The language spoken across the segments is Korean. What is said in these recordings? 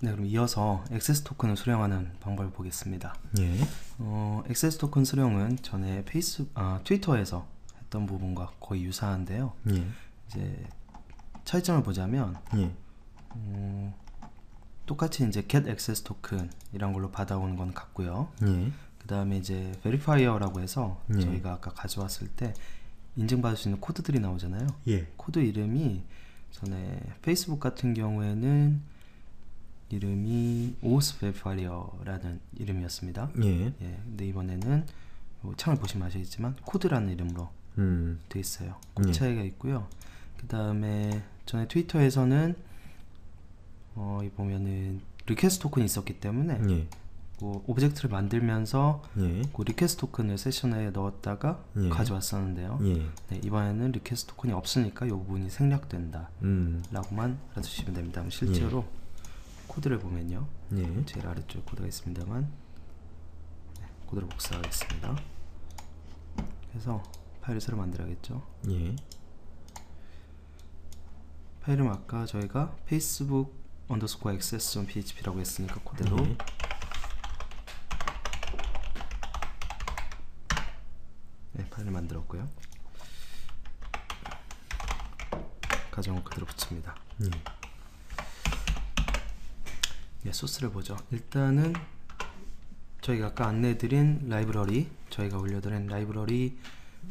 네, 그럼 이어서 access token을 수령하는 방법을 보겠습니다. 예. 어, access token 수령은 전에 페이스 아, 트위터에서 했던 부분과 거의 유사한데요. 예. 이제 차이점을 보자면 예. 어, 똑같이 이제 get access token 이란 걸로 받아오는 건 같고요. 예. 그 다음에 이제 verifier라고 해서 예. 저희가 아까 가져왔을 때 인증받을 수 있는 코드들이 나오잖아요. 예. 코드 이름이 전에 페이스북 같은 경우에는 이름이 오스 verifier라는 이름이었습니다. 예. 예, 근데 이번에는 요 창을 보시면 아시겠지만 코드라는 이름으로 음. 돼 있어요. 그 예. 차이가 있고요. 그 다음에 전에 트위터에서는 어, 이 보면은 request token이 있었기 때문에 예. 뭐 object를 만들면서 예. 그 request token을 세션에 넣었다가 예. 가져왔었는데요. 예. 네, 이번에는 request 토큰이 없으니까 이 부분이 생략된다. 음. 라고만 알아두시면 됩니다. 실제로 코드를 보면요. 예. 제일 아래쪽에 코드가 있습니다만 네, 코드를 복사하겠습니다. 그래서 파일을 새로 만들어야겠죠. 예. 파일 이름 아까 저희가 페이스북 underscore access.php라고 했으니까 그대로 예. 네, 파일을 만들었고요. 가정을 그대로 붙입니다. 예. 예, 소스를 보죠. 일단은 저희가 아까 안내드린 라이브러리, 저희가 올려드린 라이브러리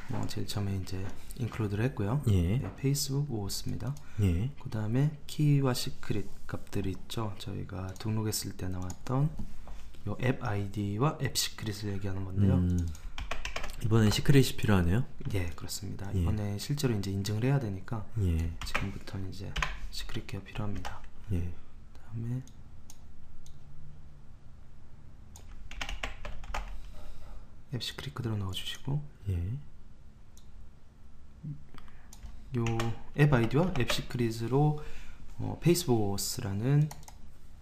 뭐 제일 처음에 이제 include를 했고요. 예. 네, 페이스북 OAuth입니다. 예. 그 다음에 키와 secret 값들이 있죠. 저희가 등록했을 때 나왔던 요앱 아이디와 앱 secret을 얘기하는 건데요. 음. 이번엔 secret이 필요하네요. 예, 그렇습니다. 예. 이번에 실제로 이제 인증을 해야 되니까 예. 지금부터는 이제 secret 키가 필요합니다. 예. 그다음에 앱 secret 그대로 넣어주시고 예. 요앱 아이디와 앱 secret으로 어, 페이스북 OAuth라는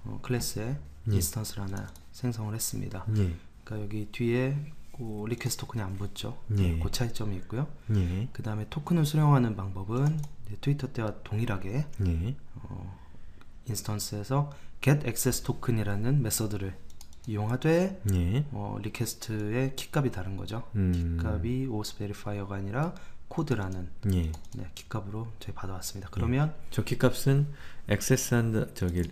어, class의 예. instance를 하나 생성을 했습니다. 예. 그러니까 여기 뒤에 그 request 토큰이 안 붙죠. 예. 그 차이점이 있고요. 예. 그 다음에 토큰을 수령하는 방법은 트위터 때와 동일하게 예. 어, instance에서 get access token이라는 method를 이용하되 예. 어, request의 키값이 다른 거죠. 음. 키값이 OAuth verifier가 아니라 코드라는 예. 네, 키값으로 저희 받아왔습니다. 그러면 저 키값은 액세스한 다 저기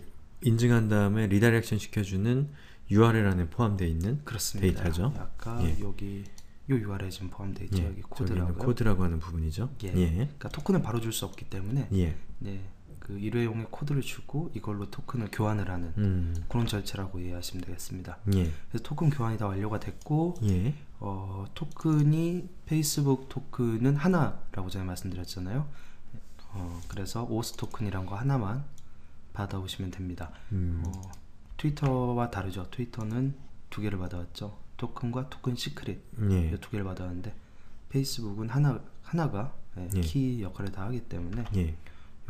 인증한 다음에 redirection 시켜주는 URL 안에 포함되어 있는 그렇습니다. 데이터죠. 아까 예. 여기 요 URL에 지금 포함되어 있죠. 예, 여기 코드라고요. 코드라고 하는 부분이죠. 예. 예. 그러니까 토큰을 바로 줄 수 없기 때문에 예. 네, 그 일회용의 코드를 주고 이걸로 토큰을 교환을 하는 음. 그런 절차라고 이해하시면 되겠습니다. 예. 그래서 토큰 교환이 다 완료가 됐고 예. 어, 토큰이 페이스북 토큰은 하나라고 제가 말씀드렸잖아요. 어, 그래서 오스 토큰이란 거 하나만 받아오시면 됩니다. 음. 어, 트위터와 다르죠. 트위터는 두 개를 받아왔죠. 토큰과 토큰 secret 예. 이두 개를 받아왔는데 페이스북은 하나 하나가 예, 예. 키 역할을 다 하기 때문에 예.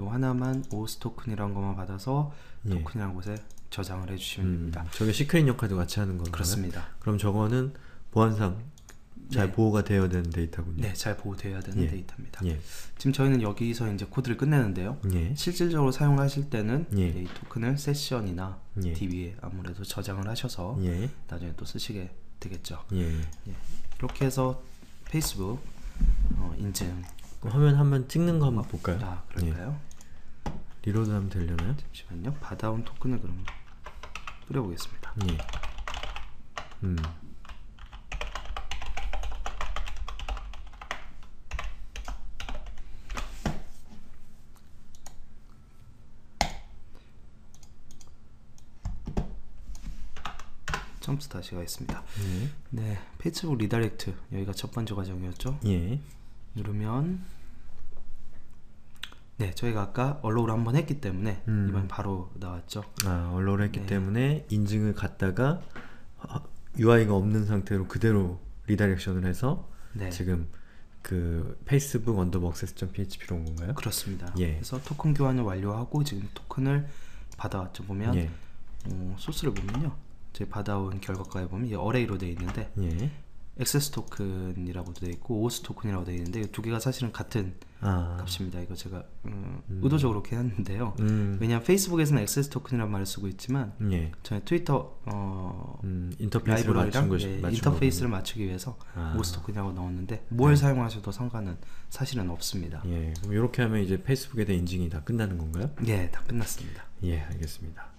요 하나만 오스 토큰이란 것만 받아서 예. 토큰이라는 곳에 저장을 해주시면 음. 됩니다. 저게 secret 역할도 같이 하는 건가요? 그렇습니다. 그럼 저거는 보안상 잘 네. 보호가 되어야 되는 데이터군요. 네, 잘 보호되어야 되는 예. 데이터입니다. 예. 지금 저희는 여기서 이제 코드를 끝내는데요. 예. 실질적으로 사용하실 때는 예. 이 토큰을 session이나 예. DB에 아무래도 저장을 하셔서 예. 나중에 또 쓰시게 되겠죠. 이렇게 해서 페이스북 어, 인증 화면 한번 찍는 거 한번 볼까요? 아 그럴까요? 예. reload 하면 되려나요? 잠시만요. 받아온 토큰을 그럼 뿌려보겠습니다. 예. 음. 처음부터 다시 가겠습니다. 예. 네, 페이스북 redirect 여기가 첫 번째 과정이었죠. 예. 누르면 네, 저희가 아까 언로우를 한번 했기 때문에 음. 이번 바로 나왔죠. 아, 언로를 했기 네. 때문에 인증을 갔다가 UI가 없는 상태로 그대로 redirection을 해서 네, 지금 그 페이스북 underbar access.php로 온 건가요? 그렇습니다. 예. 그래서 토큰 교환을 완료하고 지금 토큰을 받아왔죠. 보면 예. 어, 소스를 보면요, 저희 받아온 결과가에 보면 이 array로 되어 있는데 예. access 토큰이라고도 돼 있고 오스 토큰이라고 돼 있는데 이두 개가 사실은 같은 아. 값입니다. 이거 제가 음, 의도적으로 그렇게 했는데요. 음. 왜냐하면 페이스북에서는 access 토큰이라는 말을 쓰고 있지만 예. 저희 트위터 어, 음, 인터페이스를 맞춘 것이 예, 맞춘 인터페이스를 맞추기 위해서 아. 네. 오스 토큰이라고 넣었는데 뭘 사용하셔도 상관은 사실은 없습니다. 거군요. 예. 그럼 이렇게 하면 이제 페이스북에 대한 인증이 다 끝나는 건가요? 예, 다 끝났습니다. 예, 알겠습니다.